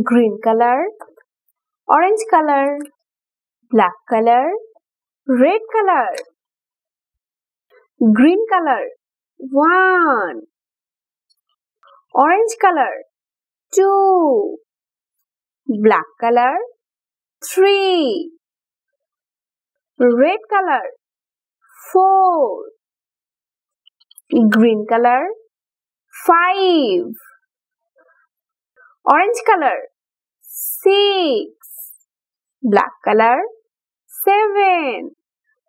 green color, orange color, black color, red color, green color, one, orange color, two, black color, three, red color, four, green color, five, orange color. Six. Black color. Seven.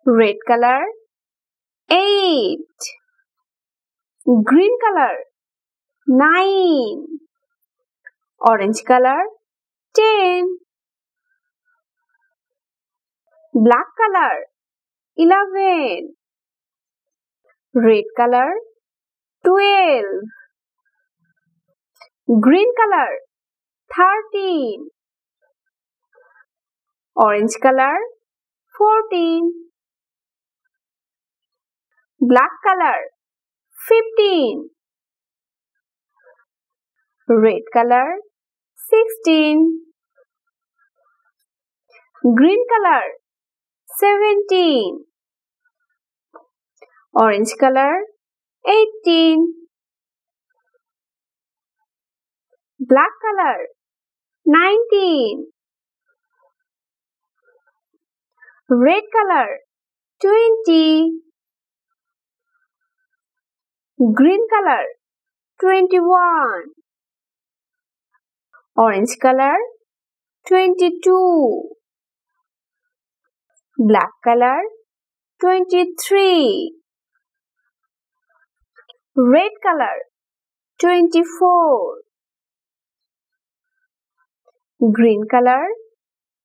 Red color. Eight. Green color. Nine. Orange color. Ten. Black color. Eleven red color twelve. Green color 13 orange color 14 black color 15 red color 16 green color 17 orange color 18 black color 19 red color 20 green color 21 orange color 22 black color 23 red color 24 green color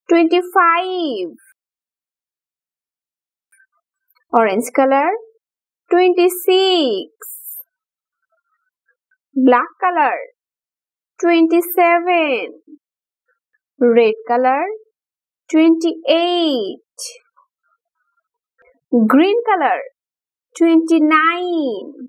25 orange color 26 black color 27 red color 28 green color 29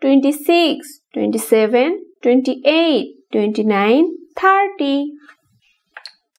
twenty-six, twenty-seven, twenty-eight, twenty-nine, thirty.